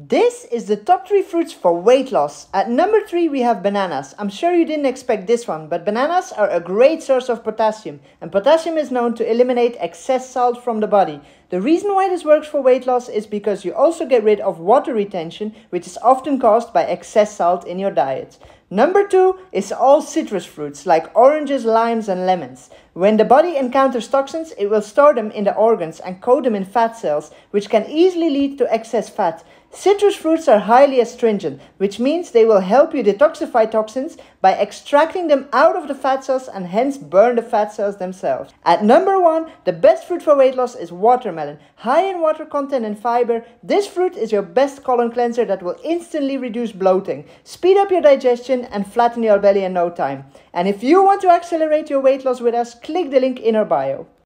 This is the top three fruits for weight loss. At number three, we have bananas. I'm sure you didn't expect this one, but bananas are a great source of potassium, and potassium is known to eliminate excess salt from the body. The reason why this works for weight loss is because you also get rid of water retention, which is often caused by excess salt in your diet. Number two is all citrus fruits like oranges, limes, and lemons. When the body encounters toxins, it will store them in the organs and coat them in fat cells, which can easily lead to excess fat. Citrus fruits are highly astringent, which means they will help you detoxify toxins by extracting them out of the fat cells and hence burn the fat cells themselves. At number one, the best fruit for weight loss is watermelon. High in water content and fiber, this fruit is your best colon cleanser that will instantly reduce bloating, speed up your digestion, and flatten your belly in no time. And if you want to accelerate your weight loss with us, click the link in our bio.